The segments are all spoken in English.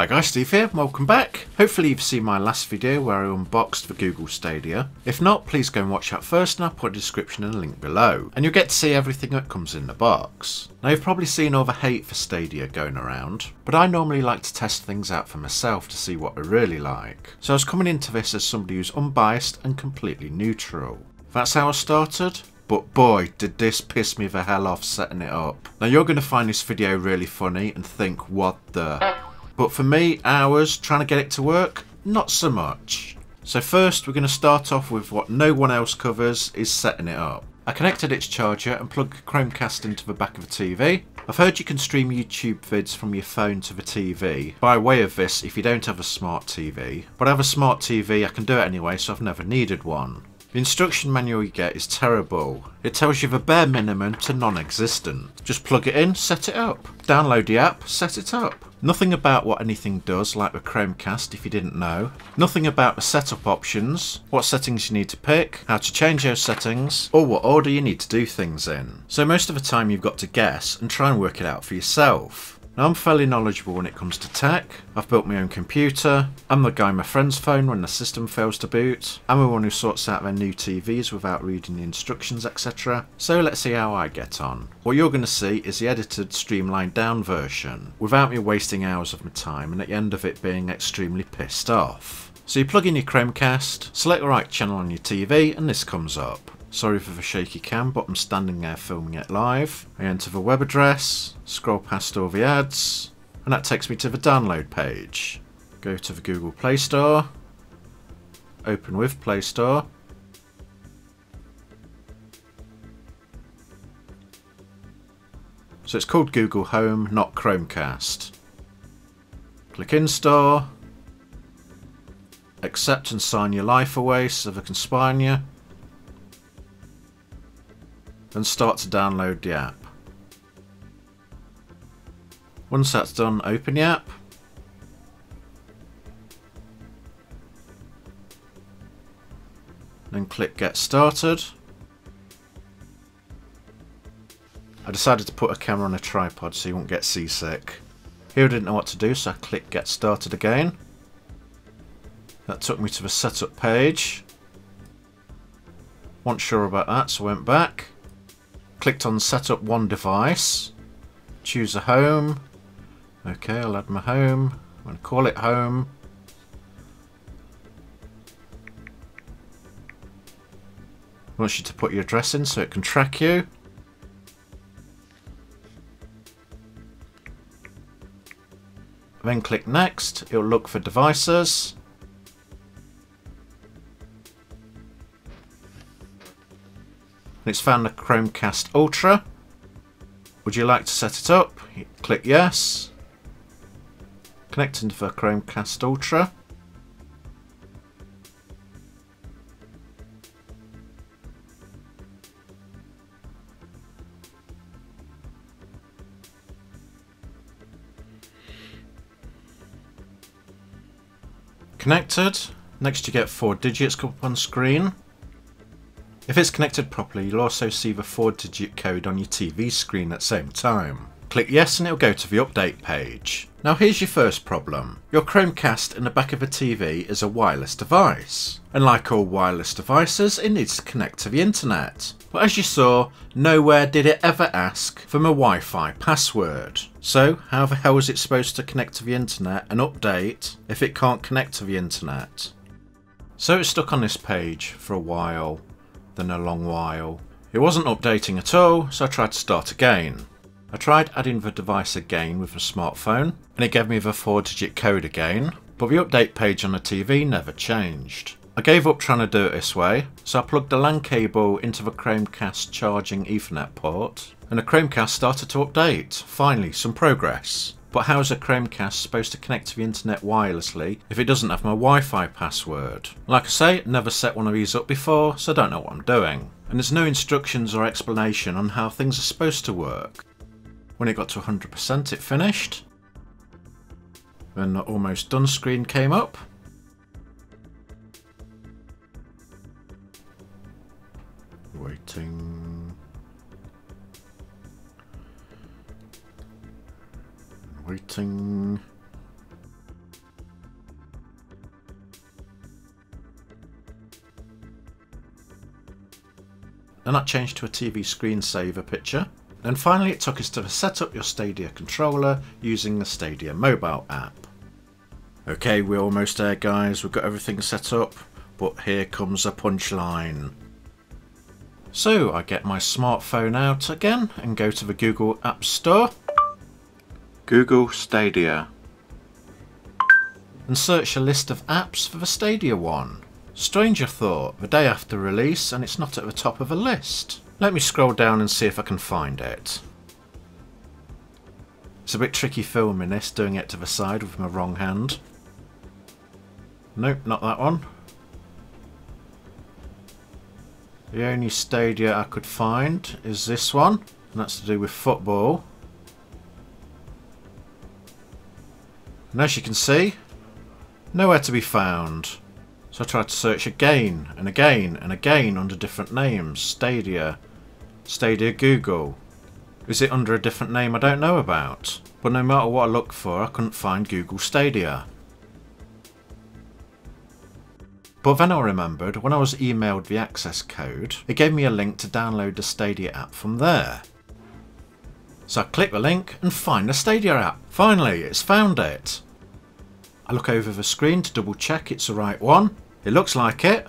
Hi guys, Steve here, welcome back. Hopefully you've seen my last video where I unboxed the Google Stadia. If not, please go and watch that first and I'll put a description and a link below. And you'll get to see everything that comes in the box. Now you've probably seen all the hate for Stadia going around, but I normally like to test things out for myself to see what I really like. So I was coming into this as somebody who's unbiased and completely neutral. That's how I started, but boy did this piss me the hell off setting it up. Now you're going to find this video really funny and think what the... But for me, hours trying to get it to work, not so much. So first we're going to start off with what no one else covers, is setting it up. I connected its charger and plugged Chromecast into the back of the TV. I've heard you can stream YouTube vids from your phone to the TV by way of this if you don't have a smart TV. But I have a smart TV, I can do it anyway so I've never needed one. The instruction manual you get is terrible. It tells you the bare minimum to non-existent. Just plug it in, set it up. Download the app, set it up. Nothing about what anything does, like the Chromecast if you didn't know. Nothing about the setup options, what settings you need to pick, how to change those settings, or what order you need to do things in. So most of the time you've got to guess and try and work it out for yourself. Now I'm fairly knowledgeable when it comes to tech. I've built my own computer. I'm the guy my friend's phone when the system fails to boot. I'm the one who sorts out their new TVs without reading the instructions etc. So let's see how I get on. What you're going to see is the edited streamlined down version without me wasting hours of my time and at the end of it being extremely pissed off. So you plug in your Chromecast, select the right channel on your TV and this comes up. Sorry for the shaky cam, but I'm standing there filming it live. I enter the web address, scroll past all the ads, and that takes me to the download page. Go to the Google Play Store, open with Play Store, So it's called Google Home, not Chromecast. Click Install. Accept and sign your life away so they can spine you and start to download the app. Once that's done, open the app. Then click Get Started. I decided to put a camera on a tripod so you won't get seasick. Here I didn't know what to do so I clicked Get Started again. That took me to the setup page. Wasn't sure about that so I went back. Clicked on set up one device. Choose a home. Okay, I'll add my home. I'm going to call it home. wants you to put your address in so it can track you. Then click next, it'll look for devices. It's found the Chromecast Ultra. Would you like to set it up? Click yes. Connect into the Chromecast Ultra. Connected. Next you get four digits come up on screen. If it's connected properly, you'll also see the 4-digit code on your TV screen at the same time. Click yes and it'll go to the update page. Now here's your first problem. Your Chromecast in the back of a TV is a wireless device. And like all wireless devices, it needs to connect to the internet. But as you saw, nowhere did it ever ask for my Wi-Fi password. So how the hell is it supposed to connect to the internet and update if it can't connect to the internet? So it's stuck on this page for a while than a long while. It wasn't updating at all, so I tried to start again. I tried adding the device again with a smartphone, and it gave me the 4 digit code again, but the update page on the TV never changed. I gave up trying to do it this way, so I plugged a LAN cable into the Chromecast charging Ethernet port, and the Chromecast started to update. Finally, some progress. But how is a Chromecast supposed to connect to the internet wirelessly if it doesn't have my Wi-Fi password? Like I say, never set one of these up before, so I don't know what I'm doing. And there's no instructions or explanation on how things are supposed to work. When it got to 100% it finished. Then the almost done screen came up. Waiting. Waiting. Then that changed to a TV screensaver picture. Then finally it took us to set up your Stadia controller using the Stadia mobile app. Okay, we're almost there guys, we've got everything set up, but here comes a punchline. So I get my smartphone out again and go to the Google App Store. Google Stadia. And search a list of apps for the Stadia one. Stranger thought, the day after release and it's not at the top of a list. Let me scroll down and see if I can find it. It's a bit tricky filming this, doing it to the side with my wrong hand. Nope, not that one. The only Stadia I could find is this one, and that's to do with football. And as you can see, nowhere to be found. So I tried to search again and again and again under different names. Stadia, Stadia Google. Is it under a different name I don't know about? But no matter what I looked for, I couldn't find Google Stadia. But then I remembered when I was emailed the access code, it gave me a link to download the Stadia app from there. So I click the link and find the Stadia app. Finally, it's found it. I look over the screen to double check it's the right one. It looks like it.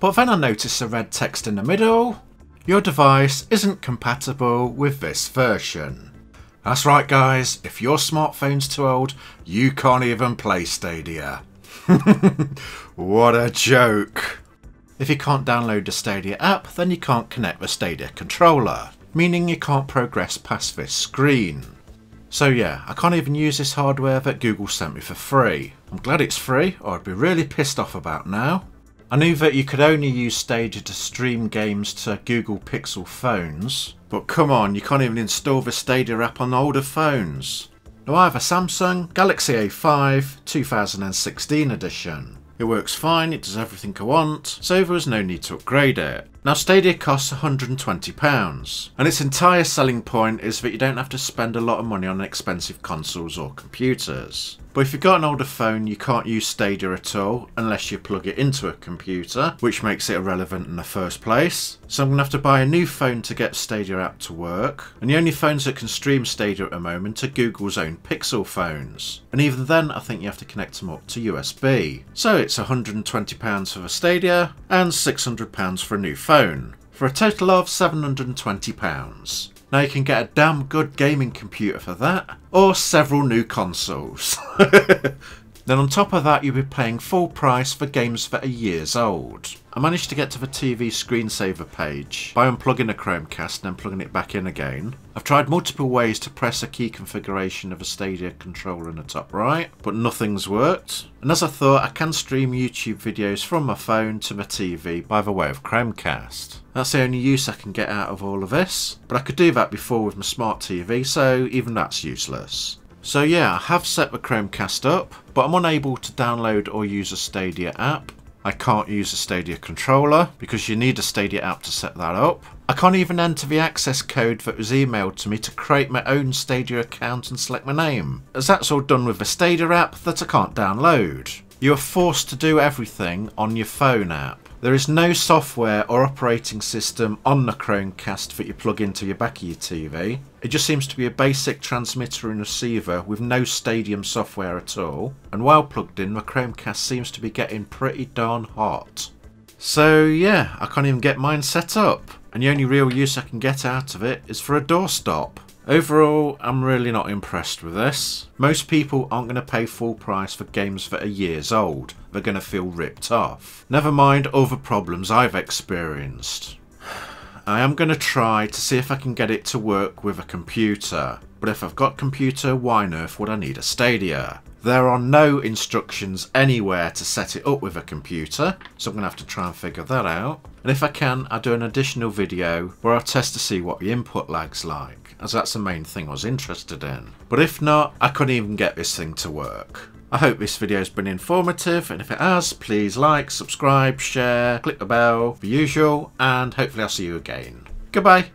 But then I notice the red text in the middle. Your device isn't compatible with this version. That's right guys, if your smartphone's too old, you can't even play Stadia. what a joke. If you can't download the Stadia app, then you can't connect the Stadia controller, meaning you can't progress past this screen. So yeah, I can't even use this hardware that Google sent me for free. I'm glad it's free, or I'd be really pissed off about now. I knew that you could only use Stadia to stream games to Google Pixel phones, but come on, you can't even install the Stadia app on older phones. Now I have a Samsung Galaxy A5 2016 edition. It works fine, it does everything I want, so there was no need to upgrade it. Now Stadia costs £120, and its entire selling point is that you don't have to spend a lot of money on expensive consoles or computers. But if you've got an older phone, you can't use Stadia at all unless you plug it into a computer, which makes it irrelevant in the first place. So I'm going to have to buy a new phone to get Stadia app to work. And the only phones that can stream Stadia at the moment are Google's own Pixel phones. And even then, I think you have to connect them up to USB. So it's £120 for the Stadia and £600 for a new phone, for a total of £720. Now you can get a damn good gaming computer for that, or several new consoles. then on top of that you'll be paying full price for games that are years old. I managed to get to the TV screensaver page by unplugging a Chromecast and then plugging it back in again. I've tried multiple ways to press a key configuration of a Stadia controller in the top right, but nothing's worked. And as I thought, I can stream YouTube videos from my phone to my TV by the way of Chromecast. That's the only use I can get out of all of this, but I could do that before with my smart TV, so even that's useless. So yeah, I have set the Chromecast up, but I'm unable to download or use a Stadia app. I can't use a Stadia controller because you need a Stadia app to set that up. I can't even enter the access code that was emailed to me to create my own Stadia account and select my name, as that's all done with a Stadia app that I can't download. You are forced to do everything on your phone app. There is no software or operating system on the Chromecast that you plug into your back of your TV. It just seems to be a basic transmitter and receiver with no Stadia software at all. And while plugged in, the Chromecast seems to be getting pretty darn hot. So yeah, I can't even get mine set up. And the only real use I can get out of it is for a doorstop. Overall, I'm really not impressed with this. Most people aren't going to pay full price for games that are years old. They're going to feel ripped off. Never mind other problems I've experienced. I am going to try to see if I can get it to work with a computer. But if I've got computer, why on earth would I need a Stadia? There are no instructions anywhere to set it up with a computer, so I'm going to have to try and figure that out. And if I can, I'll do an additional video where I'll test to see what the input lag's like as that's the main thing I was interested in. But if not, I couldn't even get this thing to work. I hope this video has been informative, and if it has, please like, subscribe, share, click the bell, the usual, and hopefully I'll see you again. Goodbye!